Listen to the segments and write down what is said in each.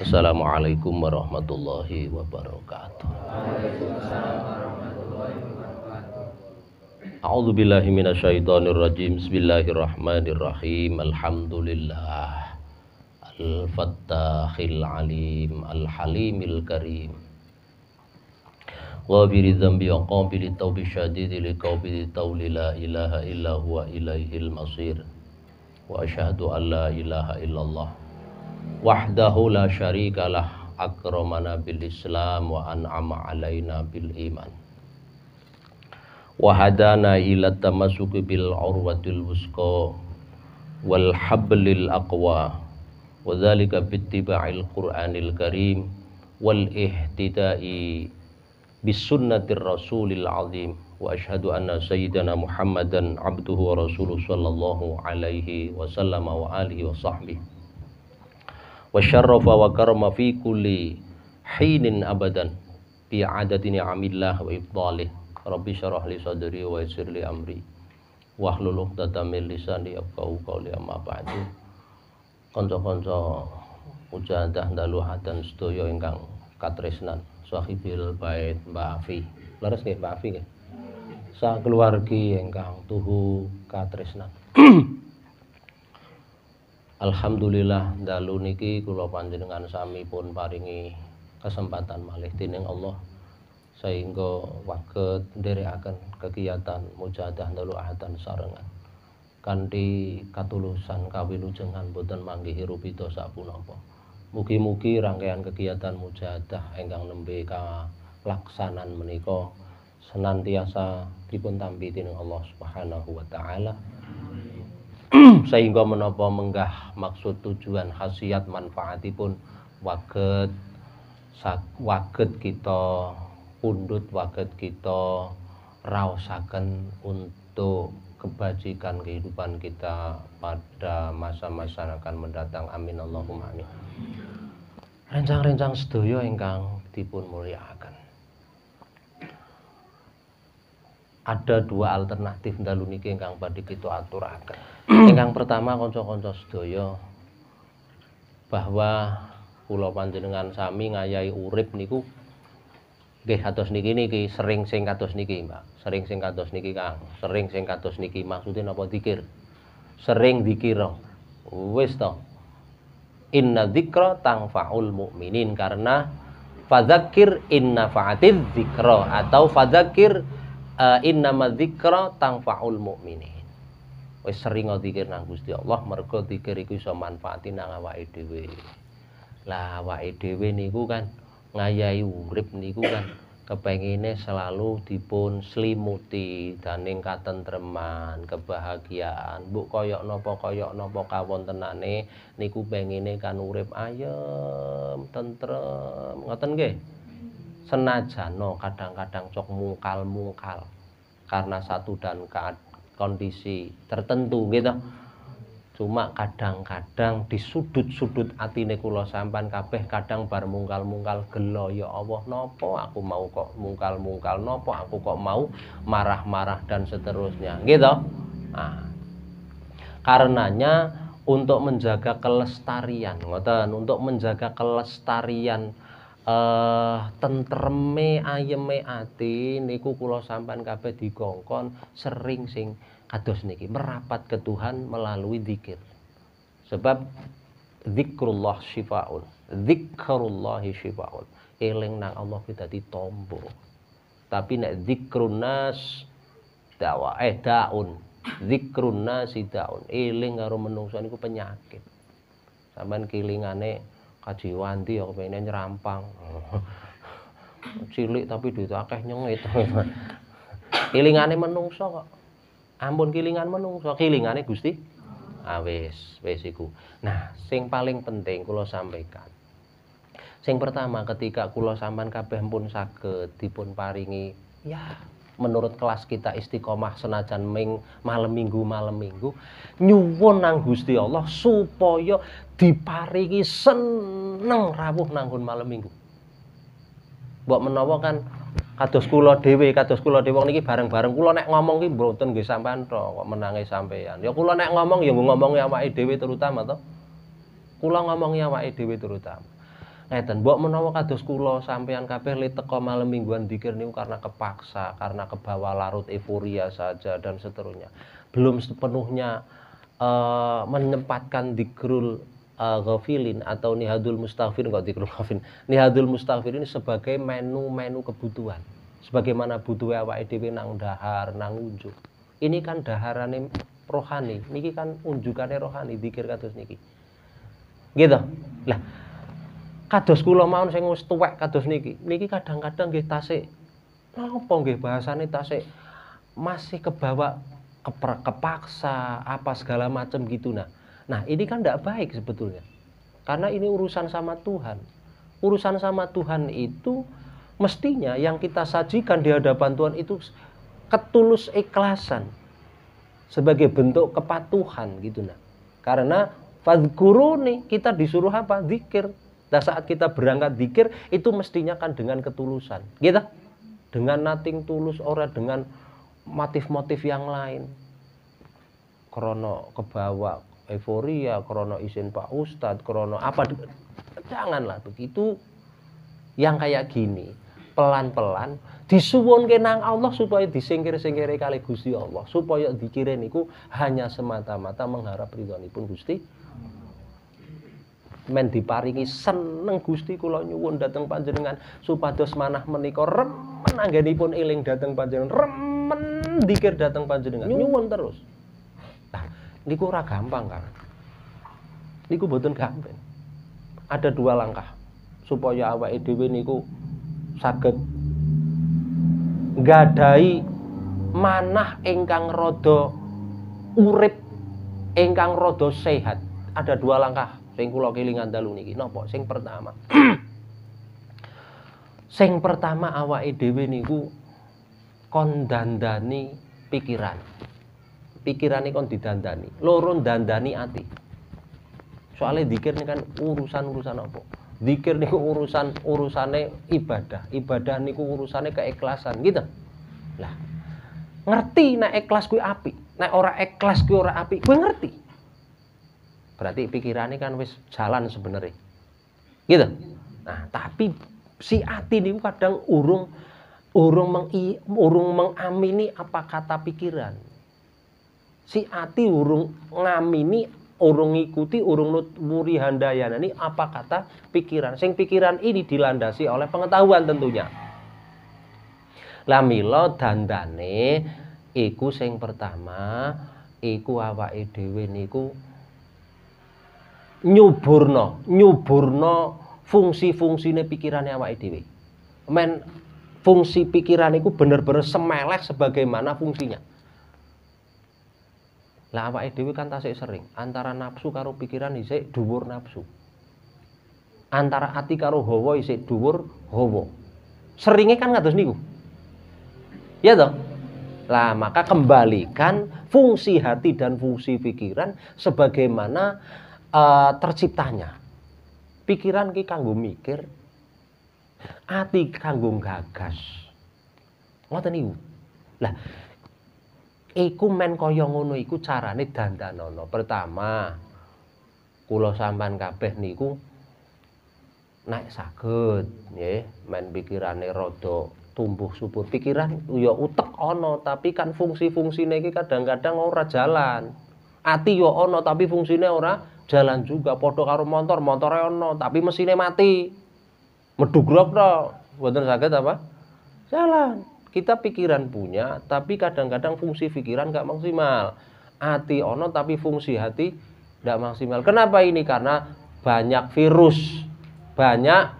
Assalamualaikum warahmatullahi wabarakatuh. A'udzu billahi minasyaitonir rajim. Bismillahirrahmanirrahim. Alhamdulillah. Al-Fattahil Alim, Al-Halimil Karim. Wa qabili taubi syadidi li qabili tauli la ilaha illa huwa ilaihil masir. Wa an la ilaha illallah wa hadana ila tamassuki bil urwatil wusqa wal hablil aqwa wa dzalika bittiba'il qur'anil karim wal ihtida'i bis sunnatir rasulil azim wa asyhadu anna sayyidana muhammadan abduhu wa rasuluh sallallahu alaihi wasallam wa alihi wa sahbihi wa syarrafa wa karama fi kulli hinin abadan. Bi adadi ni'amillah wa ibdalih. Rabbi syarah li sadri wa yassir li amri. Wahlul 'uqdatam min lisani yafqahu qawli amma ba'du. Kanca-kanca mujahadah dalu hatan sedaya ingkang katresnan. Sahibil bait Mbak Afi. Leres nggih Mbak Afi nggih. Ingkang tuhu katresnan Alhamdulillah dalu niki kula panjenengan sami pun paringi kesempatan malih dening Allah sehingga waget nderekaken kegiatan mujahadah dalu ahadan sarengan. Kanthi katulusan kawilujengan boten manggihi rupita sapunapa. Mugi-mugi rangkaian kegiatan mujahadah ingkang nembe laksanan menika senantiasa dipun tampi dening Allah Subhanahu wa taala sehingga menapa menggah maksud tujuan khasiat manfaatipun waget waget kita pundut waget kita raosaken untuk kebajikan kehidupan kita pada masa-masa akan mendatang. Amin. Allahumma amin. Rencang-rencang sedaya ingkang dipun mulyakaken ada dua alternatif dalu niki ingkang badhe kita aturaken. Ingkang pertama kanca-kanca sedaya bahwa kula panjenengan sami ngayahi urip niku nggih kados niki niki sering sing kados niki Mbak. Sering sing kados niki Kang. Sering sing kados niki maksudnya napa dikir? Sering dikira. Wis to. Inna dzikra tangfaul mukminin karena fadzakir inna fa'atiz dzikra atau fadzakir uh, inna madzikra tangfaul mukminin wis sering zikir nang Gusti Allah mergo zikir iku iso manfaati nang awake dhewe. Lah awake dhewe niku kan ngayahi urip niku kan kepengine selalu dipun selimuti daning katentreman kebahagiaan. Mbok koyok napa koyok napa kawontenane niku pengine kan urip ayem tentrem. Ngoten nggih senajan kadang-kadang cok mungkal-mungkal karena satu dan kondisi tertentu gitu. Cuma kadang-kadang di sudut-sudut atine kula sampan kabeh kadang bar mungkal-mungkal gelo ya Allah nopo aku mau kok mungkal-mungkal? Nopo aku kok mau marah-marah dan seterusnya? Gitu. Nah, karenanya untuk menjaga kelestarian ngoten untuk menjaga kelestarian eh tentreme ayeme ati niku kula sampean kabeh digongkon sering sing kados niki merapat ke Tuhan melalui zikir. Sebab zikrullah syifaun. Zikrullah syifaun. Eling nang Allah kita ditombo. Tapi nek zikrun nas dawa eh daun. Zikrun nas daun. Eling karo menungso niku penyakit. Sampeyan kilingane kaji wanti ya kepengine nyerampang. Cilik tapi duit akeh nyengit. Kilingane menungso kok. Ampun kilingan menungso. Kilingane Gusti? Ah wis iku. Nah sing paling penting kula sampaikan. Sing pertama ketika kula sampean kabeh pun saged dipun paringi ya menurut kelas kita istiqomah senajan ming malam minggu malam minggu nyuwun nang Gusti Allah supaya diparingi seneng rawuh nanggun malam minggu. Mbok menawa kan kados kula dhewe kados kula dhewe niki bareng-bareng kula nek ngomong ki mboten nggih sampean tok kok sampean. Ya kula nek ngomong ya ngomongi awake dhewe terutama to. Kula ngomongi awake dhewe terutama ngeten mbok menawa kados kula sampean kabeh le teko malam mingguan dikir niku karena kepaksa karena kebawa larut euforia saja dan seterusnya. Belum sepenuhnya uh, menempatkan dikrul uh, ghafilin atau nihadul mustaghfir kok dikrul ghafilin. Nihadul mustaghfir ini sebagai menu-menu kebutuhan. Sebagaimana butuh awake dhewe nang dahar nang unjuk ini kan daharane rohani niki kan unjukane rohani dikir kados niki. Gitu. Lah kados kula mawon sing wis tuwek kados niki. Niki kadang-kadang nggih tasik napa nggih bahasane tasik masih kebawa keper, kepaksa apa segala macam gitu nah. Nah, ini kan tidak baik sebetulnya. Karena ini urusan sama Tuhan. Urusan sama Tuhan itu mestinya yang kita sajikan di hadapan Tuhan itu ketulus ikhlasan sebagai bentuk kepatuhan gitu nah. Karena fadkuruni kita disuruh apa? Zikir. Nah saat kita berangkat dikir itu mestinya kan dengan ketulusan. Gitu? Dengan nating tulus orang dengan motif-motif yang lain. Krono kebawa euforia, krono izin Pak Ustadz, krono apa. Janganlah begitu. Yang kayak gini. Pelan-pelan disuwun kenang Allah supaya disingkir-singkiri kali Gusti Allah. Supaya dikirin itu hanya semata-mata mengharap ridhonipun Gusti men diparingi seneng Gusti kula nyuwun dhateng panjenengan supados manah menika remen anggenipun eling dhateng panjenengan remen dikir dhateng panjenengan. Nyuwun. Terus. Nah niku ora gampang kan niku boten gampang. Ada dua langkah supaya awake dhewe niku saged nggadahi manah ingkang rada urip ingkang rada sehat. Ada dua langkah sing kula kelingan dalu niki napa? Sing pertama. Sing pertama awake dhewe niku kon dandani pikiran. Pikirane kon didandani. Loro dandani ati. Soalnya dikir ini kan urusan-urusan apa? Dikir niku urusan urusane ibadah. Ibadah niku urusane keikhlasan gitu. Lah ngerti nek ikhlas kuwi api nek ora ikhlas kuwi ora api kuwi ngerti berarti pikirannya kan wis jalan sebenarnya. Gitu. Nah tapi si ati ini kadang urung urung meng, urung mengamini apa kata pikiran. Si ati urung ngamini urung ikuti urung muri handayana ini apa kata pikiran. Sing pikiran ini dilandasi oleh pengetahuan tentunya. Lamilo dandane iku sing pertama iku awake dhewe niku nyuburno nyuburno fungsi-fungsine pikirane awake dhewe. Men fungsi pikiran itu bener-bener semelek sebagaimana fungsinya. Lah awake dhewe kan tasik sering antara nafsu karo pikiran isik dhuwur nafsu. Antara hati karo hawa isik dhuwur hawa. Seringnya kan ngados niku? Ya toh? Lah maka kembalikan fungsi hati dan fungsi pikiran sebagaimana uh, terciptanya. Pikiran ki kanggo mikir, ati kanggo gagas. Ngoten niku. Lah iku men kaya ngono iku carane dandanono. Pertama, kula sampean kabeh niku naik saged nggih men pikirane rada tumbuh subur pikiran ya utek ana tapi kan fungsi-fungsine iki kadang-kadang ora jalan ati ya ana tapi fungsine ora jalan juga podo karo motor motor ono tapi mesinnya mati. Medugrok to. Buatan sakit apa? Jalan. Kita pikiran punya tapi kadang-kadang fungsi pikiran nggak maksimal. Hati ono tapi fungsi hati tidak maksimal. Kenapa ini? Karena banyak virus banyak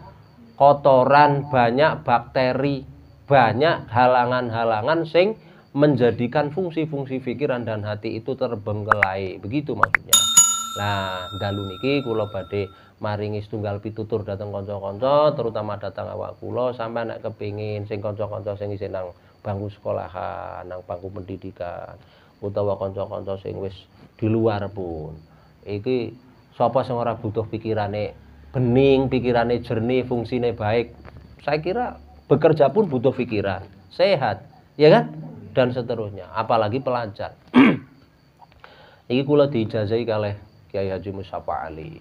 kotoran banyak bakteri banyak halangan-halangan sing menjadikan fungsi-fungsi pikiran dan hati itu terbengkelai. Begitu maksudnya Nah, dalu niki kula badhe maringi setunggal pitutur dateng kanca-kanca, terutama datang awak kula sampai nek kepingin sing kanca-kanca sing isih nang bangku sekolahan, nang bangku pendidikan, utawa kanca-kanca sing wis di luar pun. Iki sapa sing ora butuh pikirane bening, pikirane jernih, fungsine baik. Saya kira bekerja pun butuh pikiran, sehat, ya kan? Dan seterusnya, apalagi pelajar. Iki kula diijazahi kalih Kiai Haji Mustafa Ali.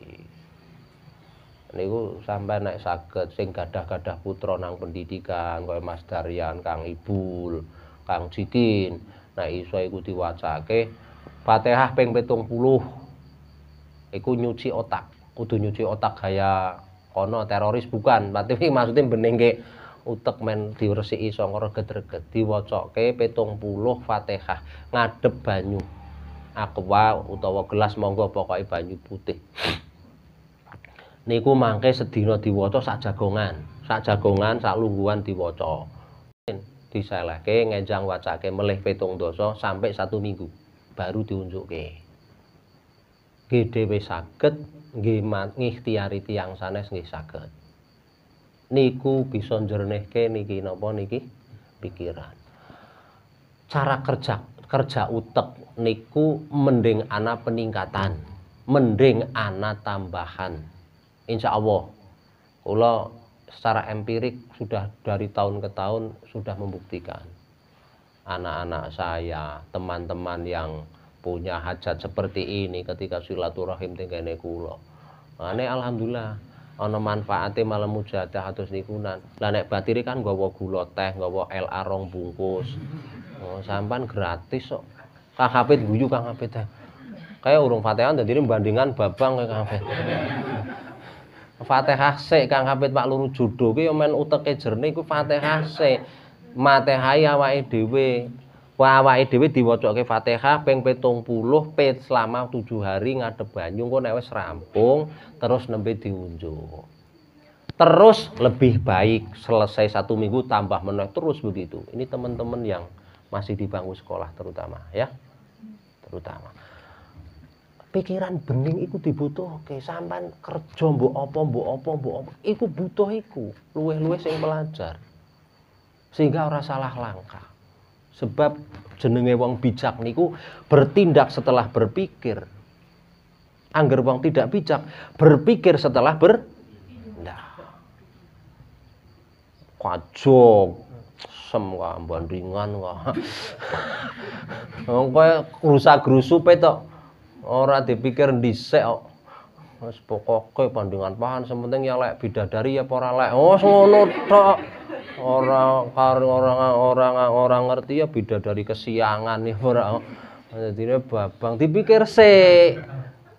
niku sampai naik saged sing gadah-gadah putra nang pendidikan kaya Mas Daryan, Kang Ibul, Kang Jikin. Nah iso iku diwacake Fatihah ping 70. Iku nyuci otak. Kudu nyuci otak gaya kono teroris bukan. Tapi maksudnya benengke utek men diresiki saka reget-reget diwacake 70 Fatihah ngadep banyu aqua utawa gelas monggo pokoke banyu putih. Niku mangke sedina diwaca sak jagongan. Sak jagongan sak lungguhan diwaca. Diselehke ngenjang wacake melih petung dosa sampai satu minggu baru diunjukke. Nggih dhewe saged nggih ngikhtiari tiyang sanes nggih saged. Niku bisa njernihke niki napa niki? Pikiran. Cara kerja kerja utek niku mending ana peningkatan mending ana tambahan. Insya Allah kula secara empirik sudah dari tahun ke tahun sudah membuktikan. Anak-anak saya teman-teman yang punya hajat seperti ini ketika silaturahim tenggene kula. Ane alhamdulillah. Ana manfaate malam mujadah atus nikunan. Lah nek batiri kan nggawa gula teh nggawa LA rong bungkus oh, sampan gratis kok Kang Hafid guyu Kang Hafid kayak urung Fatihah dadi bandingan babang kayak Kang Hafid Fatihah sik Kang Hafid Pak Luru Judo ki men uteke jernih iku Fatihah sik. Matehai awake dhewe. Wah awake dhewe diwacake Fatihah ping 70 pet selama 7 hari ngadep banyu engko nek wis rampung terus nembe diunjuk. Terus lebih baik selesai satu minggu tambah meneh terus begitu. Ini teman-teman yang masih di bangku sekolah terutama ya. Terutama. Pikiran bening iku dibutuhke. Sampean kerja mbok apa mbok apa mbok apa. Iku butuh iku luweh-luweh sing belajar sehingga ora salah langkah. Sebab jenenge wong bijak niku bertindak setelah berpikir. Angger wong tidak bijak berpikir setelah ber kacok sem kok bandingan wong kowe rusak-grusupe tok. Ora dipikir dhisik kok. Wis pokoke bandingan pahan sementing ya lek bidadari ya ora lek. Oh ngono tok. Ora karo orang orang orang ngerti ya bidadari kesiangan ya ora. Jadi babang dipikir sih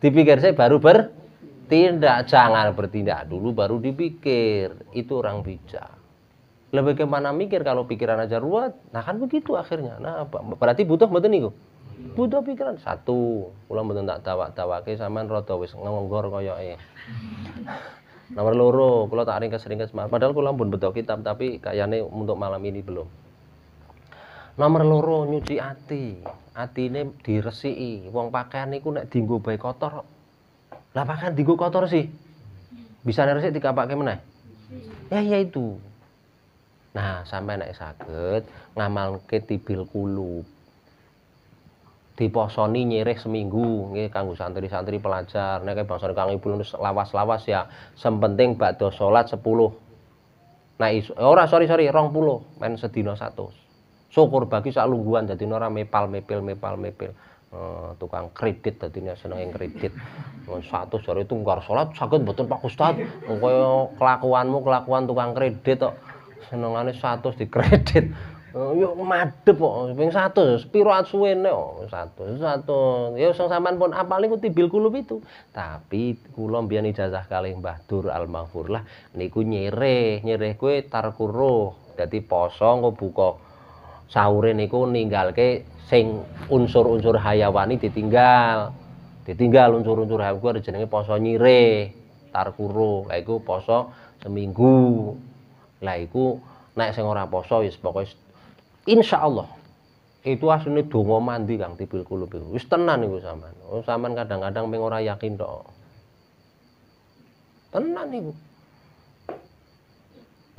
dipikir sih baru bertindak. Jangan bertindak dulu baru dipikir. Itu orang bijak lebih ke mana mikir kalau pikiran aja ruwet nah kan begitu akhirnya. Nah berarti butuh betul nih butuh pikiran. Satu kula mboten tak tawak-tawake sampean rada wis ngonggor koyoke. Nomor loro kula tak ringkes-ringkes padahal kula pun betul kitab tapi kayaknya untuk malam ini belum. Nomor loro nyuci ati. Atine diresiki. Wong pakaian niku nek dienggo bae kotor lah pakaian dienggo kotor sih? Bisa resik dikapake meneh? Ya ya itu nah sampai nek saged ngamalke tibil kulub. Diposoni nyirih seminggu nggih kanggo santri-santri pelajar. Nek bangsa Kang Ibu lawas-lawas ya sempenting badhe salat 10 nah iso eh, ora sorry sorry 20 men sedina 100 syukur bagi sak lungguhan dadi ora mepal mepil mepal mepil uh, tukang kredit dadi seneng kredit. Satu jare tunggar salat saged mboten Pak Ustad. Kaya kelakuanmu kelakuan tukang kredit kok senengane 100 di kredit Oh, yo madhep kok. Ping 100 piro suwene kok 100 100 ya sing sampean pun apal niku tibil kulub itu. Tapi kula mbiyen ijazah kalih Mbah Dur Al lah niku nyireh nyireh kowe tarkuruh dadi poso engko buka sahure niku ninggalke sing unsur-unsur hayawani ditinggal. Ditinggal unsur-unsur hayawani kuwi jenenge poso nyireh tarkuruh iku poso seminggu lah iku nek sing ora poso wis pokoke Insya Allah itu aslinya dongo mandi kang tibil kulub itu wis tenan iku sampean. Oh sampean kadang-kadang ping ora yakin tok. Tenan iku.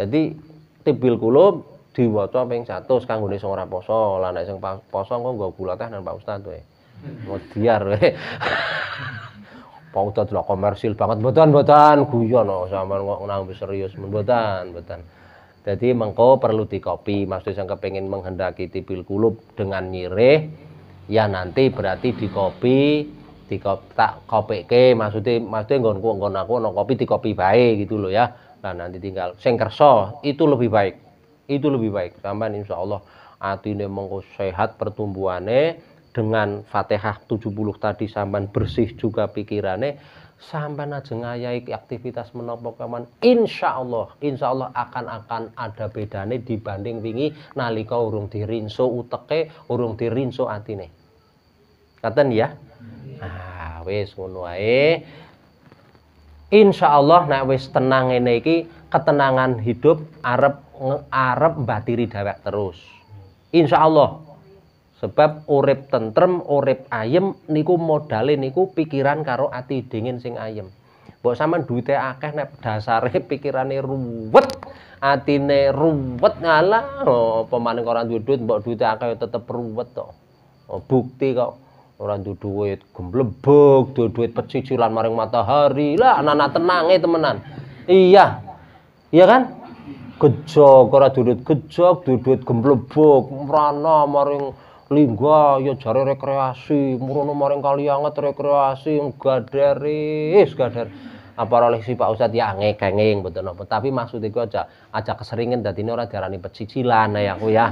Jadi tibil kulub diwaca ping 100 kanggone sing ora poso. Lah nek sing poso kok nggo gula teh nang Pak Ustaz we modiar we Ustaz lho komersil banget. Mboten mboten. Guyon no sampean kok nang serius. Mboten mboten. Jadi mengko perlu dikopi. Maksudnya yang kepengen menghendaki tibil kulub dengan nyireh ya nanti berarti dikopi di tak kopeke maksudnya maksudnya nggon nggon aku no kopi di kopi baik gitu loh ya. Nah nanti tinggal sing kerso itu lebih baik. Itu lebih baik. Sampean insya Allah atine mengko sehat pertumbuhannya dengan Fatihah 70 tadi sampean bersih juga pikirannya sampai aja ngayai aktivitas menopo keman insya Allah insya Allah akan akan ada bedane dibanding wingi nalika urung dirinso uteke urung dirinso atine katen ya Ah, wae. Insya Allah nek wis tenang iki, ketenangan hidup arep arep batiri dewek terus. Insya Allah. Sebab urip tentrem, urip ayem niku modale niku pikiran karo ati dingin sing ayem. Mbok sampean duwite akeh nek dasare pikirane ruwet, atine ruwet ngalah, oh, apa maning ora duwe duit mbok duwite akeh tetep ruwet to. Oh, bukti kok ora duwe duit gemblebek duwe duit pecicilan maring matahari lah anak-anak tenange temenan iya iya kan gejok ora duwe duit gejok duwe duit gemblebek maring lingga ya jare rekreasi. Murono maring kali anget rekreasi gadaris gadar apa oleh si Pak Ustadz? Ya ngekenging betul apa. Tapi maksud iku aja aja keseringan dadine ora diarani pecicilan ya aku ya.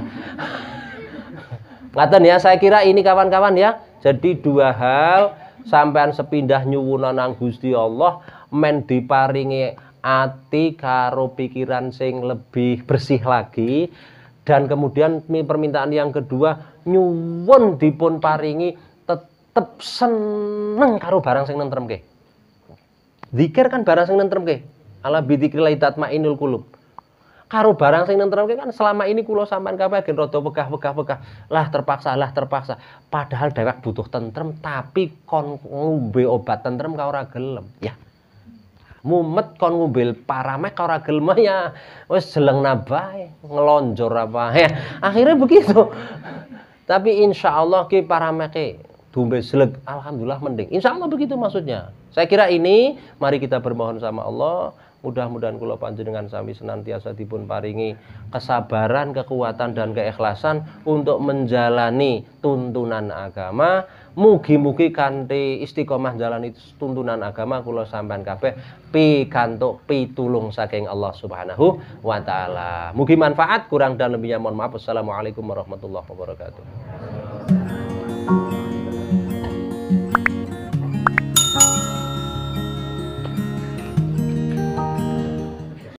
Ngaten ya saya kira ini kawan-kawan ya. Jadi dua hal sampean sepindah nyuwuna nang Gusti Allah men diparingi ati karo pikiran sing lebih bersih lagi dan kemudian permintaan yang kedua nyuwun dipun paringi tetep seneng karo barang sing nentremke. Zikir kan barang sing nentremke. Ala bidzikrillah tatmainul qulub karo barang sing nentremke kan selama ini kula sampean kabeh gen rada wegah-wegah-wegah. Lah terpaksa, lah terpaksa. Padahal dhewek butuh tentrem tapi kon ngombe obat tentrem ka ora. Ya. Mumet kon ngombe paramek ora gelem ya wis jeleng nabae, ngelonjor apa. Ya, akhirnya begitu. tapi insya Allah ki parameke dumbe seleg alhamdulillah mending. Insya Allah begitu maksudnya. Saya kira ini mari kita bermohon sama Allah Mudah-mudahan kula panjenengan sami senantiasa dipun paringi kesabaran, kekuatan dan keikhlasan untuk menjalani tuntunan agama. Mugi-mugi kanthi istiqomah jalani tuntunan agama kula sampean kabeh pikantuk pitulung saking Allah Subhanahu wa taala. Mugi manfaat, kurang dan lebihnya mohon maaf. Wassalamualaikum warahmatullahi wabarakatuh.